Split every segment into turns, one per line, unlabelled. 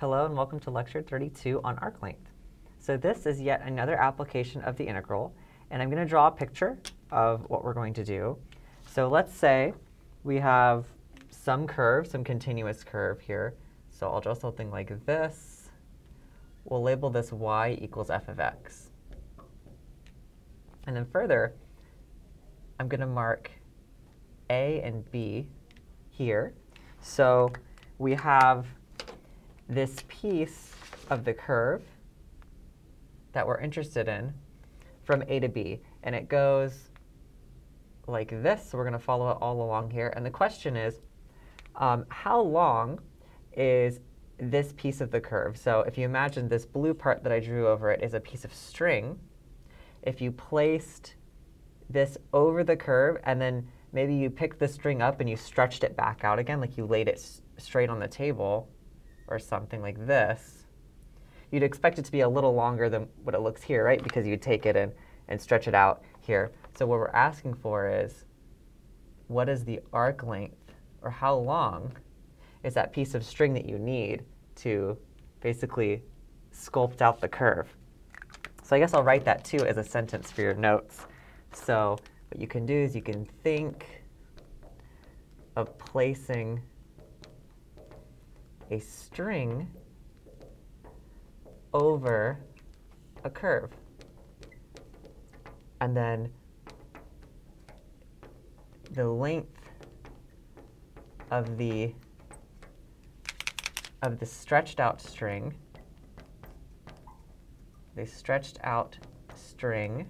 Hello and welcome to lecture 32 on arc length. So this is yet another application of the integral, and I'm going to draw a picture of what we're going to do. So let's say we have some curve, some continuous curve here. So I'll draw something like this. We'll label this y equals f of x. And then further, I'm going to mark a and b here. So we have this piece of the curve that we're interested in from A to B. And it goes like this. So we're going to follow it all along here. And the question is, um, how long is this piece of the curve? So if you imagine this blue part that I drew over it is a piece of string, if you placed this over the curve and then maybe you picked the string up and you stretched it back out again, like you laid it straight on the table, or something like this, you'd expect it to be a little longer than what it looks here, right? Because you'd take it and, and stretch it out here. So what we're asking for is, what is the arc length, or how long is that piece of string that you need to basically sculpt out the curve? So I guess I'll write that too as a sentence for your notes. So what you can do is you can think of placing a string over a curve. And then the length of the of the stretched out string, the stretched out string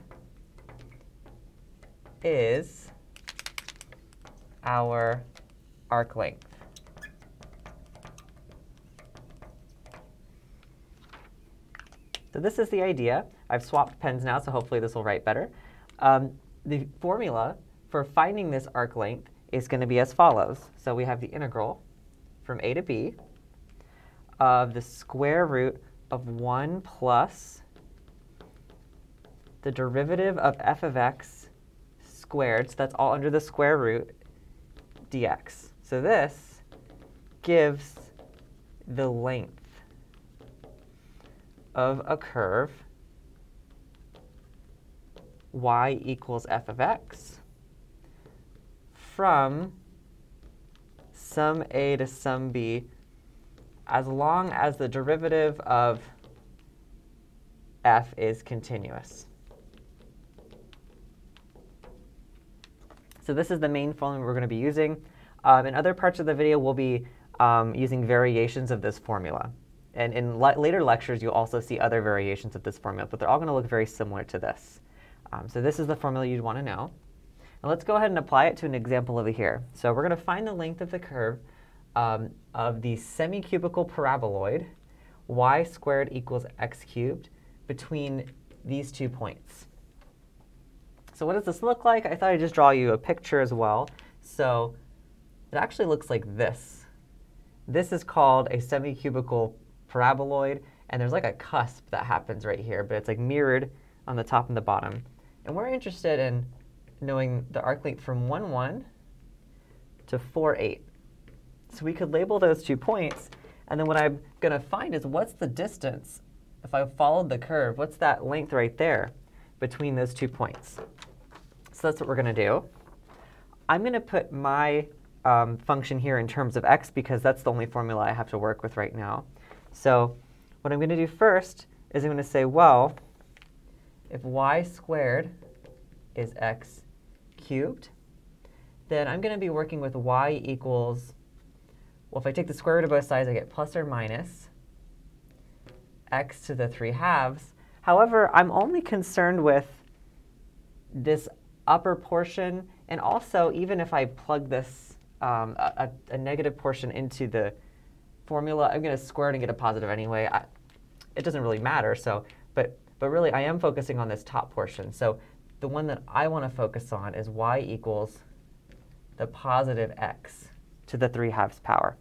is our arc length. So this is the idea. I've swapped pens now, so hopefully this will write better. Um, the formula for finding this arc length is going to be as follows. So we have the integral from a to b of the square root of 1 plus the derivative of f of x squared, so that's all under the square root, dx. So this gives the length of a curve y equals f of x from sum a to sum b as long as the derivative of f is continuous. So this is the main formula we're going to be using. Um, in other parts of the video, we'll be um, using variations of this formula. And in le later lectures, you'll also see other variations of this formula, but they're all going to look very similar to this. Um, so this is the formula you'd want to know. And let's go ahead and apply it to an example over here. So we're going to find the length of the curve um, of the semi-cubical paraboloid y squared equals x cubed between these two points. So what does this look like? I thought I'd just draw you a picture as well. So it actually looks like this. This is called a semi-cubical paraboloid, and there's like a cusp that happens right here, but it's like mirrored on the top and the bottom. And we're interested in knowing the arc length from 1, 1 to 4, 8. So we could label those two points, and then what I'm going to find is what's the distance, if I followed the curve, what's that length right there between those two points? So that's what we're going to do. I'm going to put my um, function here in terms of x because that's the only formula I have to work with right now. So what I'm going to do first is I'm going to say, well, if y squared is x cubed, then I'm going to be working with y equals, well, if I take the square root of both sides, I get plus or minus x to the 3 halves. However, I'm only concerned with this upper portion, and also even if I plug this um, a, a, negative portion into the formula, I'm going to square it and get a positive anyway. I, it doesn't really matter. So, but but really, I am focusing on this top portion. So the one that I want to focus on is y equals the positive x to the 3 halves power.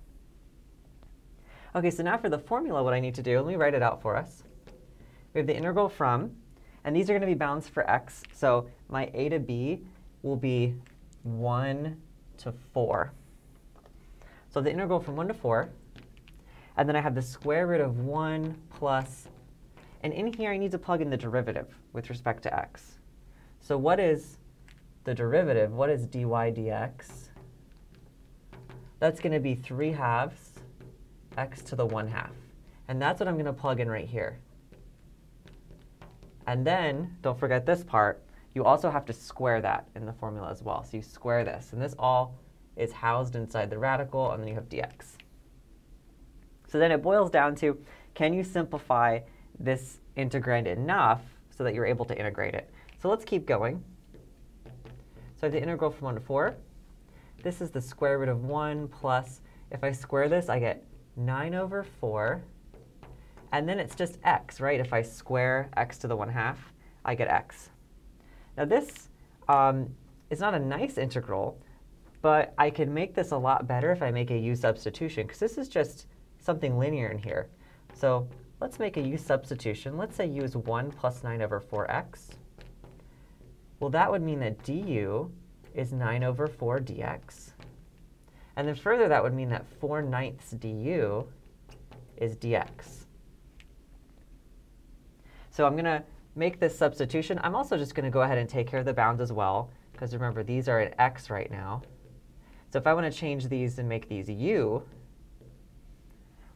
OK, so now for the formula, what I need to do, let me write it out for us. We have the integral from, and these are going to be bounds for x. So my a to b will be 1 to 4. So the integral from 1 to 4 And then I have the square root of 1 plus, and in here I need to plug in the derivative with respect to x. So what is the derivative? What is dy dx? That's going to be 3 halves x to the 1 half. And that's what I'm going to plug in right here. And then, don't forget this part, you also have to square that in the formula as well. So you square this. And this all is housed inside the radical, and then you have dx. So then it boils down to, can you simplify this integrand enough so that you're able to integrate it? So let's keep going. So I have the integral from 1 to 4. This is the square root of 1 plus, if I square this, I get 9 over 4. And then it's just x, right? If I square x to the 1 half, I get x. Now this um, is not a nice integral, but I could make this a lot better if I make a u substitution, because this is just something linear in here. So let's make a u substitution. Let's say u is 1 plus 9 over 4x. Well, that would mean that du is 9 over 4 dx. And then further, that would mean that 4 ninths du is dx. So I'm going to make this substitution. I'm also just going to go ahead and take care of the bounds as well, because remember, these are at x right now. So if I want to change these and make these u,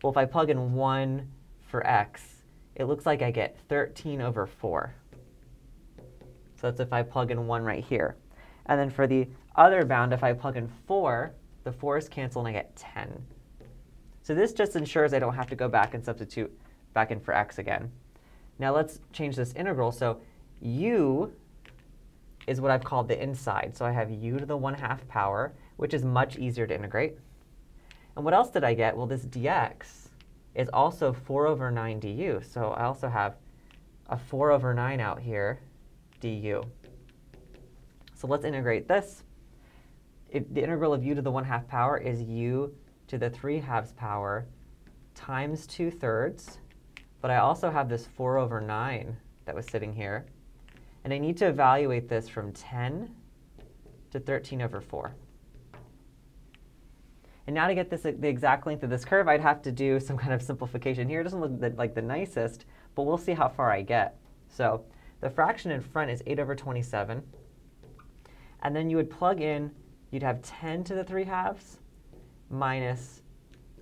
well, if I plug in 1 for x, it looks like I get 13 over 4. So that's if I plug in 1 right here. And then for the other bound, if I plug in 4, the 4's cancel and I get 10. So this just ensures I don't have to go back and substitute back in for x again. Now let's change this integral. So u is what I've called the inside. So I have u to the 1 half power which is much easier to integrate. And what else did I get? Well, this dx is also 4 over 9 du. So I also have a 4 over 9 out here du. So let's integrate this. The integral of u to the 1 half power is u to the 3 halves power times 2 thirds. But I also have this 4 over 9 that was sitting here. And I need to evaluate this from 10 to 13 over 4. And now to get this the exact length of this curve, I'd have to do some kind of simplification here. It doesn't look the, like the nicest, but we'll see how far I get. So the fraction in front is 8 over 27. And then you would plug in, you'd have 10 to the 3 halves minus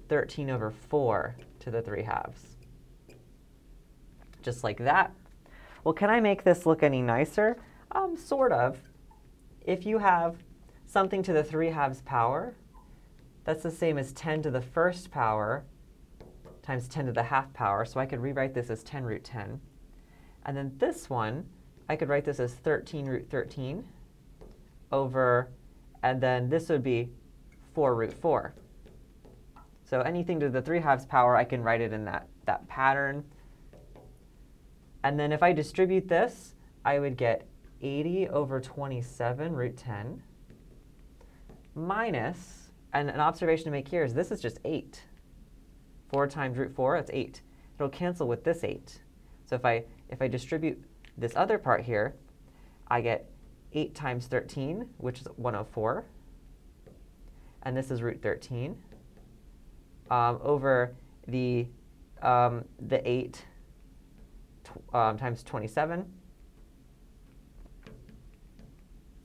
13 over 4 to the 3 halves. Just like that. Well, can I make this look any nicer? Um, sort of. If you have something to the 3 halves power, that's the same as 10 to the first power times 10 to the half power. So I could rewrite this as 10 root 10. And then this one, I could write this as 13 root 13 over, and then this would be 4 root 4. So anything to the 3 halves power, I can write it in that, that pattern. And then if I distribute this, I would get 80 over 27 root 10 minus and an observation to make here is this is just 8. 4 times root 4, that's 8. It'll cancel with this 8. So if I, if I distribute this other part here, I get 8 times 13, which is 104. And this is root 13 um, over the, um, the 8 um, times 27.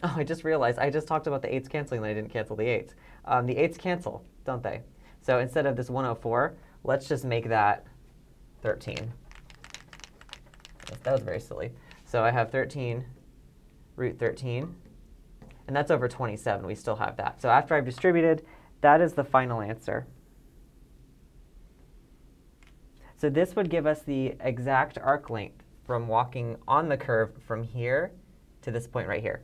Oh, I just realized I just talked about the 8s canceling and I didn't cancel the 8s. Um, the 8s cancel, don't they? So instead of this 104, let's just make that 13. That was very silly. So I have 13 root 13, and that's over 27. We still have that. So after I've distributed, that is the final answer. So this would give us the exact arc length from walking on the curve from here to this point right here.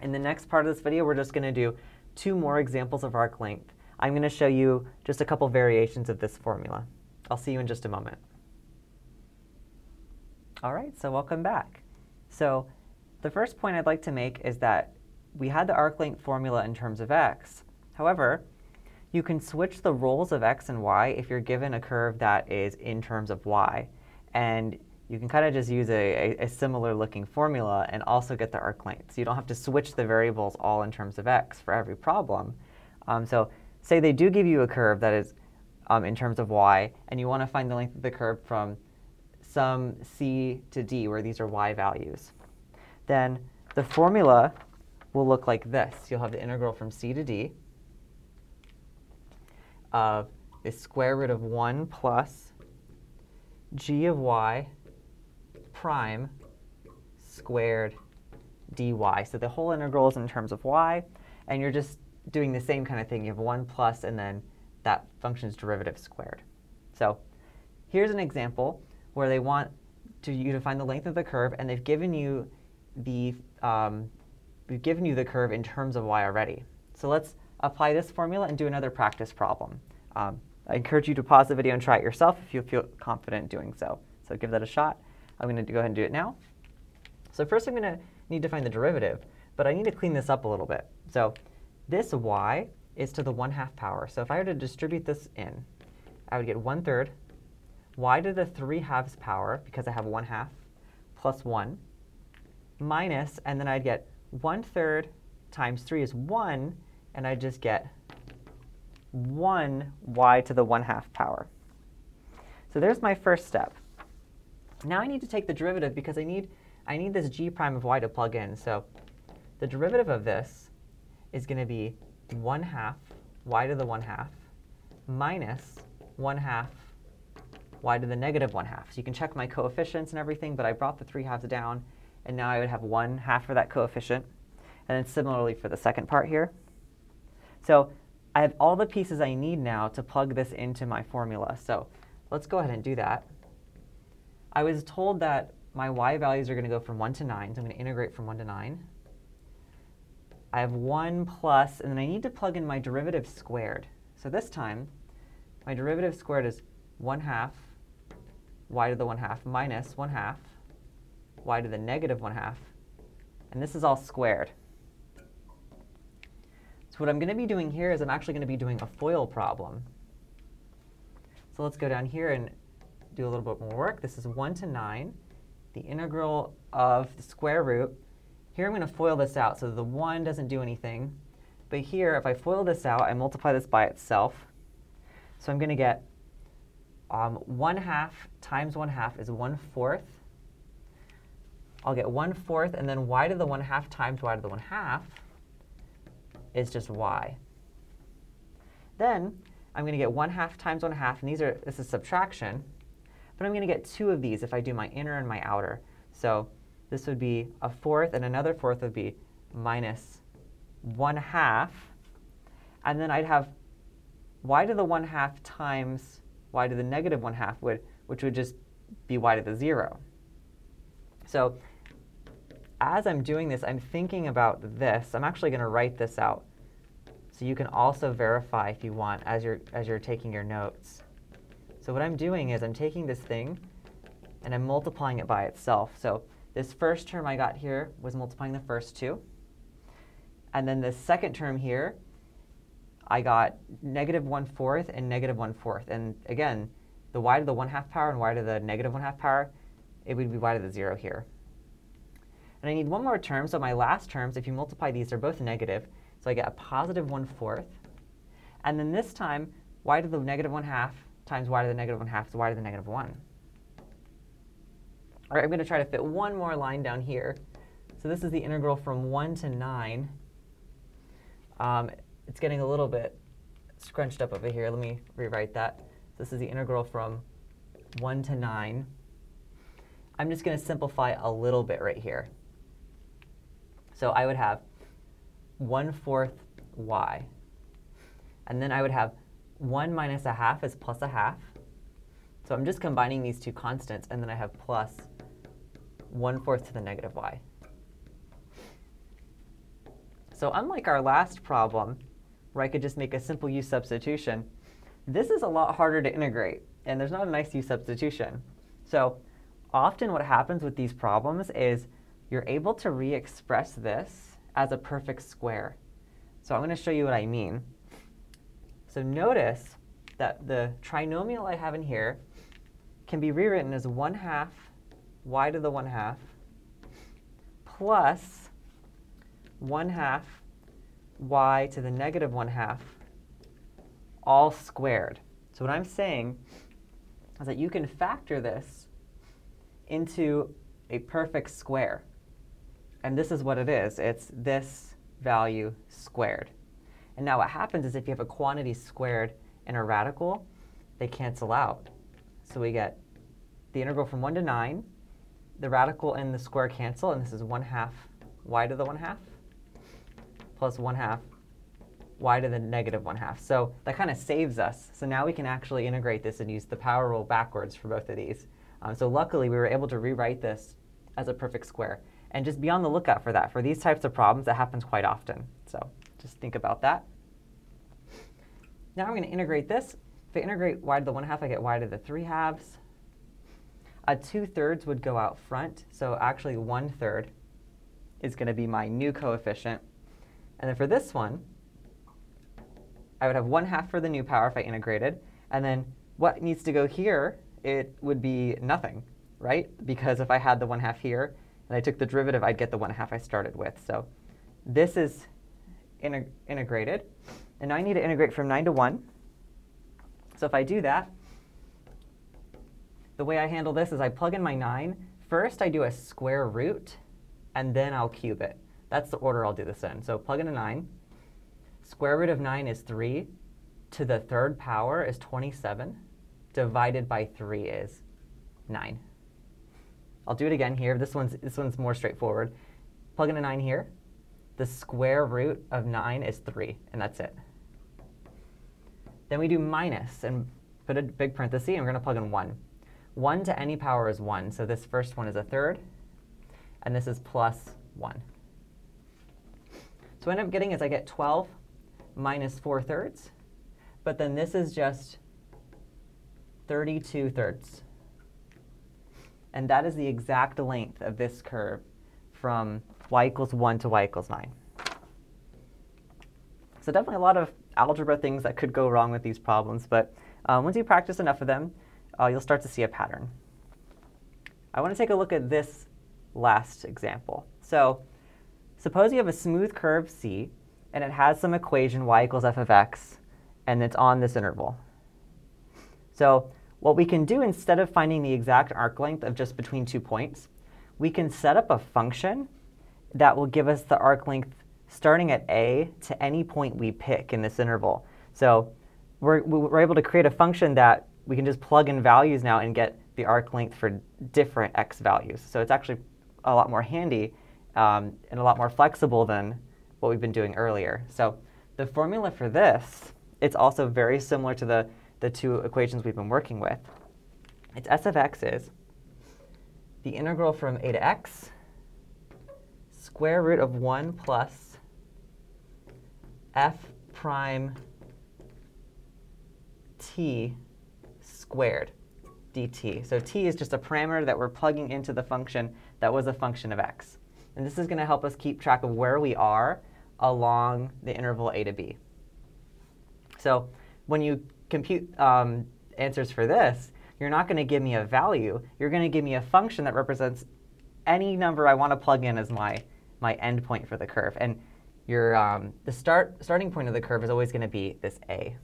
In the next part of this video, we're just going to do two more examples of arc length. I'm going to show you just a couple variations of this formula. I'll see you in just a moment. All right, so welcome back. So the first point I'd like to make is that we had the arc length formula in terms of x. However, you can switch the roles of x and y if you're given a curve that is in terms of y. And you can kind of just use a, a, a, similar looking formula and also get the arc length. So you don't have to switch the variables all in terms of x for every problem. Um, so say they do give you a curve that is um, in terms of y, and you want to find the length of the curve from some c to d, where these are y values, then the formula will look like this. You'll have the integral from c to d of the square root of 1 plus g of y prime squared dy. So the whole integral is in terms of y, and you're just doing the same kind of thing. You have 1 plus and then that function's derivative squared. So here's an example where they want to, you to find the length of the curve, and they've given you the um, we've given you the curve in terms of y already. So let's apply this formula and do another practice problem. Um, I encourage you to pause the video and try it yourself if you feel confident doing so. So give that a shot. I'm going to go ahead and do it now. So first I'm going to need to find the derivative, but I need to clean this up a little bit. So this y is to the 1 half power. So if I were to distribute this in, I would get 1 third y to the 3 halves power, because I have 1 half, plus 1, minus, and then I'd get 1 third times 3 is 1, and I just get 1 y to the 1 half power. So there's my first step. Now I need to take the derivative because I need, I need this g prime of y to plug in. So the derivative of this is going to be 1 half y to the 1 half minus 1 half y to the negative 1 half. So you can check my coefficients and everything, but I brought the 3 halves down, and now I would have 1 half for that coefficient. And then similarly for the second part here. So I have all the pieces I need now to plug this into my formula. So let's go ahead and do that. I was told that my y values are going to go from 1 to 9, so I'm going to integrate from 1 to 9. I have 1 plus, and then I need to plug in my derivative squared. So this time, my derivative squared is 1 half y to the 1 half minus 1 half y to the negative 1 half, and this is all squared. So what I'm going to be doing here is I'm actually going to be doing a FOIL problem. So let's go down here and do a little bit more work. This is 1 to 9, the integral of the square root. Here I'm going to FOIL this out, so the 1 doesn't do anything. But here, if I FOIL this out, I multiply this by itself. So I'm going to get um, 1 half times 1 half is 1 fourth. I'll get 1 fourth, and then y to the 1 half times y to the 1 half is just y. Then I'm going to get 1 half times 1 half, and these are this is subtraction. But I'm going to get two of these if I do my inner and my outer. So this would be a fourth, and another fourth would be minus 1 half. And then I'd have y to the 1 half times y to the negative 1 half, would, which would just be y to the 0. So as I'm doing this, I'm thinking about this. I'm actually going to write this out. So you can also verify if you want as you're, as you're taking your notes. So what I'm doing is I'm taking this thing and I'm multiplying it by itself. So this first term I got here was multiplying the first two. And then the second term here, I got negative 1 fourth and negative 1 fourth. And again, the y to the 1 half power and y to the negative 1 half power, it would be y to the 0 here. And I need one more term, so my last terms, if you multiply these, they're both negative. So I get a positive 1 fourth. And then this time, y to the negative 1 half times y to the negative 1 half is y to the negative 1. All right, I'm going to try to fit one more line down here. So this is the integral from 1 to 9. Um, it's getting a little bit scrunched up over here. Let me rewrite that. This is the integral from 1 to 9. I'm just going to simplify a little bit right here. So I would have 1 fourth y. And then I would have 1 minus a half is plus a half. So I'm just combining these two constants, and then I have plus 1 fourth to the negative y. So unlike our last problem, where I could just make a simple u substitution, this is a lot harder to integrate, and there's not a nice u substitution. So often what happens with these problems is you're able to re-express this as a perfect square. So I'm going to show you what I mean. So notice that the trinomial I have in here can be rewritten as 1 half y to the 1 half plus 1 half y to the negative 1 half all squared. So what I'm saying is that you can factor this into a perfect square. And this is what it is. It's this value squared. And now what happens is if you have a quantity squared and a radical, they cancel out. So we get the integral from 1 to 9, the radical and the square cancel, and this is 1 half y to the 1 half plus 1 half y to the negative 1 half. So that kind of saves us. So now we can actually integrate this and use the power rule backwards for both of these. Um, so luckily, we were able to rewrite this as a perfect square. And just be on the lookout for that. For these types of problems, that happens quite often. Just think about that. Now I'm going to integrate this. If I integrate y to the 1 half, I get y to the 3 halves. A 2 thirds would go out front. So actually 1 third is going to be my new coefficient. And then for this one, I would have 1 half for the new power if I integrated. And then what needs to go here, it would be nothing, right? Because if I had the 1 half here and I took the derivative, I'd get the 1 half I started with. So this is integrated. And now I need to integrate from 9 to 1. So if I do that, the way I handle this is I plug in my 9. First, I do a square root, and then I'll cube it. That's the order I'll do this in. So plug in a 9. Square root of 9 is 3. To the third power is 27. Divided by 3 is 9. I'll do it again here. This one's, this one's more straightforward. Plug in a 9 here. The square root of 9 is 3, and that's it. Then we do minus and put a big parenthesis, and we're going to plug in 1. 1 to any power is 1, so this first one is a third, and this is plus 1. So what I end up getting is I get 12 minus 4 thirds, but then this is just 32 thirds. And that is the exact length of this curve from y equals 1 to y equals 9. So definitely a lot of algebra things that could go wrong with these problems, but um, once you practice enough of them, uh, you'll start to see a pattern. I want to take a look at this last example. So suppose you have a smooth curve C, and it has some equation y equals f of x, and it's on this interval. So what we can do instead of finding the exact arc length of just between two points, we can set up a function that will give us the arc length starting at A to any point we pick in this interval. So we're, we're able to create a function that we can just plug in values now and get the arc length for different x values. So it's actually a lot more handy um, and a lot more flexible than what we've been doing earlier. So the formula for this, it's also very similar to the, the two equations we've been working with. It's s of x is the integral from a to x square root of 1 plus f prime t squared dt. So t is just a parameter that we're plugging into the function that was a function of x. And this is going to help us keep track of where we are along the interval a to b. So when you compute um, answers for this, you're not going to give me a value. You're going to give me a function that represents any number I want to plug in as my my endpoint for the curve. And your, um, the start, starting point of the curve is always going to be this a.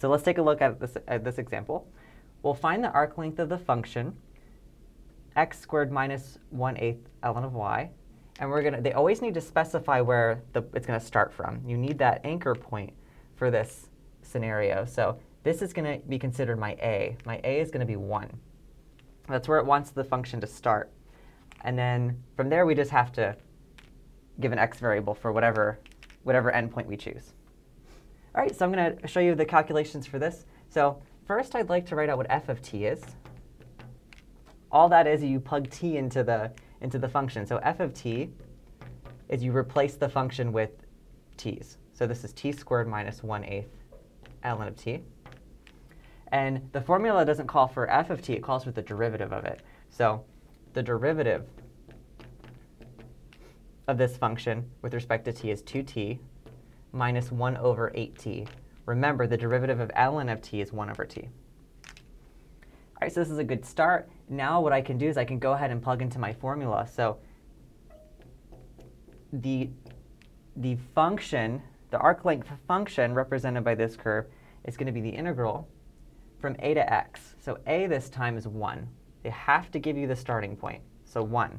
So let's take a look at this, at this example. We'll find the arc length of the function, x squared minus 1 8 ln of y. And we're gonna, they always need to specify where the, it's going to start from. You need that anchor point for this scenario. So this is going to be considered my a. My a is going to be 1. That's where it wants the function to start. And then from there, we just have to give an x variable for whatever, whatever endpoint we choose. All right, so I'm going to show you the calculations for this. So first, I'd like to write out what f of t is. All that is you plug t into the, into the function. So f of t is you replace the function with t's. So this is t squared minus 1 8 ln of t. And the formula doesn't call for f of t, it calls for the derivative of it. So the derivative of this function with respect to t is 2t minus 1 over 8t. Remember, the derivative of ln of t is 1 over t. All right, so this is a good start. Now what I can do is I can go ahead and plug into my formula. So the, the function, the arc length function represented by this curve is going to be the integral from a to x. So a this time is 1. They have to give you the starting point, so 1.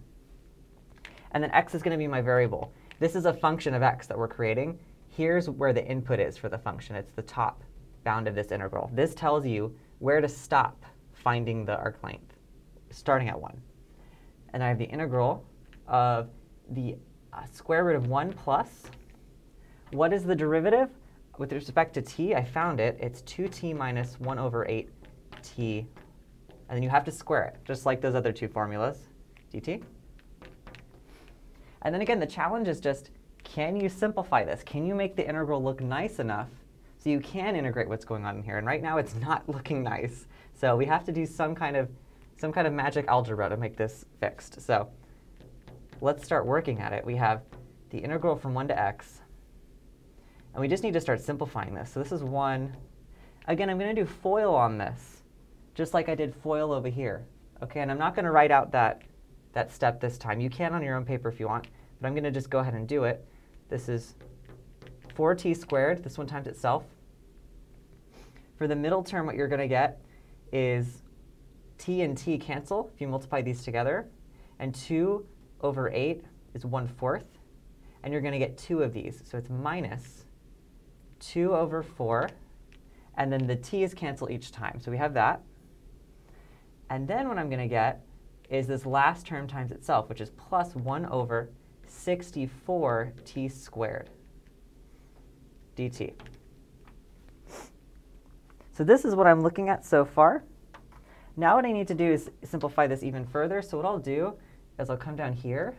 And then x is going to be my variable. This is a function of x that we're creating. Here's where the input is for the function. It's the top bound of this integral. This tells you where to stop finding the arc length, starting at 1. And I have the integral of the uh, square root of 1 plus. What is the derivative? With respect to t, I found it. It's 2t minus 1 over 8t. And then you have to square it, just like those other two formulas, dt. And then again, the challenge is just, can you simplify this? Can you make the integral look nice enough so you can integrate what's going on in here? And right now, it's not looking nice. So we have to do some kind of, some kind of magic algebra to make this fixed. So let's start working at it. We have the integral from 1 to x. And we just need to start simplifying this. So this is 1. Again, I'm going to do FOIL on this, just like I did FOIL over here. Okay, and I'm not going to write out that, that step this time. You can on your own paper if you want, but I'm going to just go ahead and do it. This is 4t squared. This one times itself. For the middle term, what you're going to get is t and t cancel if you multiply these together. And 2 over 8 is 1 fourth. And you're going to get two of these. So it's minus 2 over 4. And then the t's cancel each time. So we have that. And then what I'm going to get is this last term times itself, which is plus 1 over 64t squared dt. So this is what I'm looking at so far. Now what I need to do is simplify this even further. So what I'll do is I'll come down here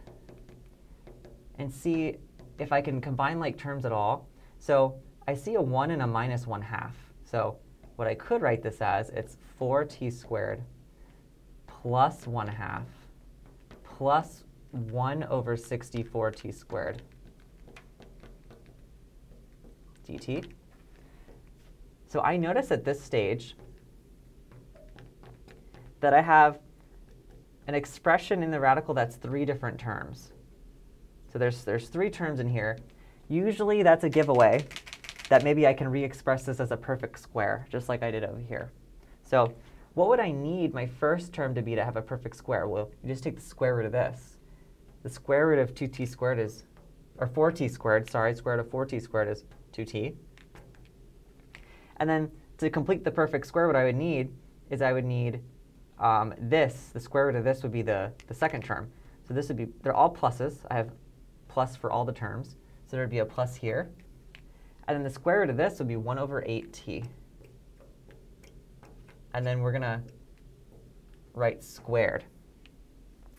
and see if I can combine like terms at all. So I see a 1 and a minus 1 half. So what I could write this as, it's 4t squared plus 1 half plus 1 over 64t squared dt. So I notice at this stage that I have an expression in the radical that's three different terms. So there's, there's three terms in here. Usually that's a giveaway that maybe I can re-express this as a perfect square, just like I did over here. So what would I need my first term to be to have a perfect square? Well, you just take the square root of this. The square root of 2t squared is, or 4t squared, sorry, square root of 4t squared is 2t. And then to complete the perfect square, what I would need is I would need um, this, the square root of this would be the, the second term. So this would be, they're all pluses. I have plus for all the terms. So there would be a plus here. And then the square root of this would be 1 over 8t. And then we're going to write squared.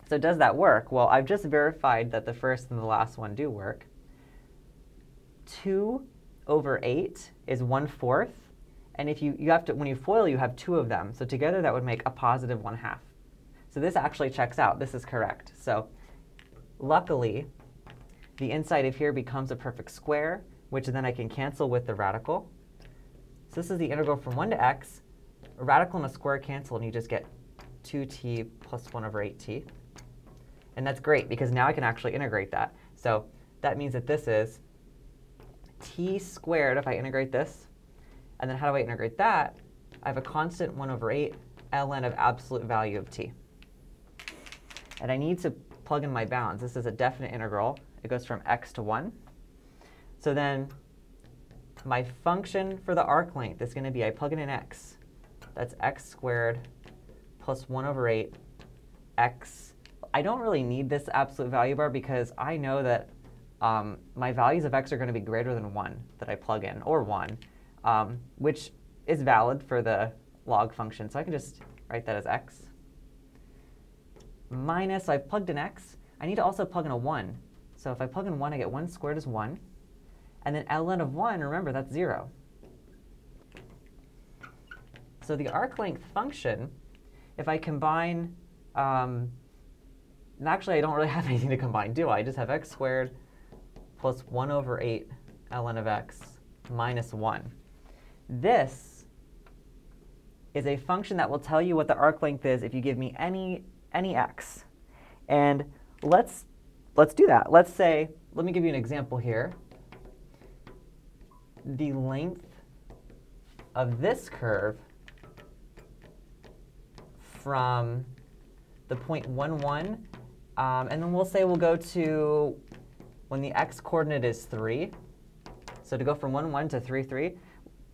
So does that work? Well, I've just verified that the first and the last one do work. 2 over 8 is 1 fourth. And if you, you have to, when you FOIL, you have two of them. So together that would make a positive 1 half. So this actually checks out. This is correct. So luckily, the inside of here becomes a perfect square, which then I can cancel with the radical. So this is the integral from 1 to x. A radical and a square cancel, and you just get 2t plus 1 over 8t. And that's great, because now I can actually integrate that. So that means that this is t squared if I integrate this, and then how do I integrate that? I have a constant 1 over 8 ln of absolute value of t. And I need to plug in my bounds. This is a definite integral. It goes from x to 1. So then my function for the arc length is going to be I plug in an x. That's x squared plus 1 over 8 x. I don't really need this absolute value bar because I know that um, my values of x are going to be greater than 1 that I plug in, or 1 um, which is valid for the log function. So I can just write that as x minus, so I've plugged in x. I need to also plug in a 1. So if I plug in 1, I get 1 squared is 1. And then ln of 1, remember, that's 0. So the arc length function, if I combine, um, and actually I don't really have anything to combine, do I? I just have x squared plus 1 over 8 ln of x minus 1. This is a function that will tell you what the arc length is if you give me any, any x. And let's, let's do that. Let's say, let me give you an example here. The length of this curve from the point 1, 1, um, and then we'll say we'll go to when the x coordinate is 3. So to go from 1, 1 to 3, 3,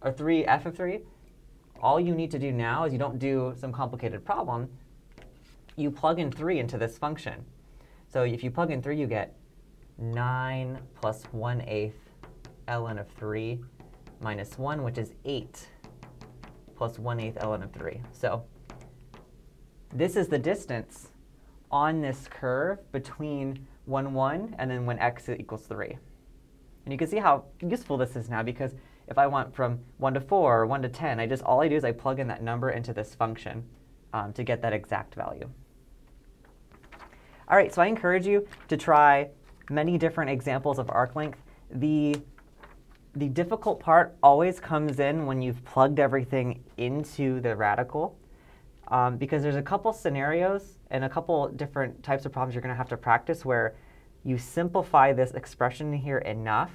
or 3 f of 3, all you need to do now is you don't do some complicated problem. You plug in 3 into this function. So if you plug in 3, you get 9 plus 1 eighth ln of 3 minus 1, which is 8 plus 1 eighth ln of 3. So this is the distance on this curve between 1, 1 and then when x equals 3. And you can see how useful this is now because if I want from 1 to 4 or 1 to 10, I just all I do is I plug in that number into this function um, to get that exact value. All right, so I encourage you to try many different examples of arc length. The, the difficult part always comes in when you've plugged everything into the radical um, because there's a couple scenarios and a couple different types of problems you're going to have to practice where you simplify this expression here enough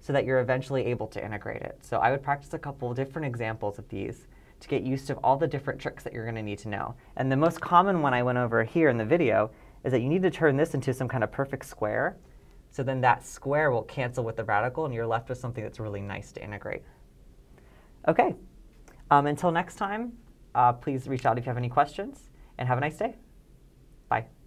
so that you're eventually able to integrate it. So I would practice a couple different examples of these to get used to all the different tricks that you're going to need to know. And the most common one I went over here in the video is that you need to turn this into some kind of perfect square. So then that square will cancel with the radical, and you're left with something that's really nice to integrate. OK, um, until next time, uh, please reach out if you have any questions, and have a nice day. Bye.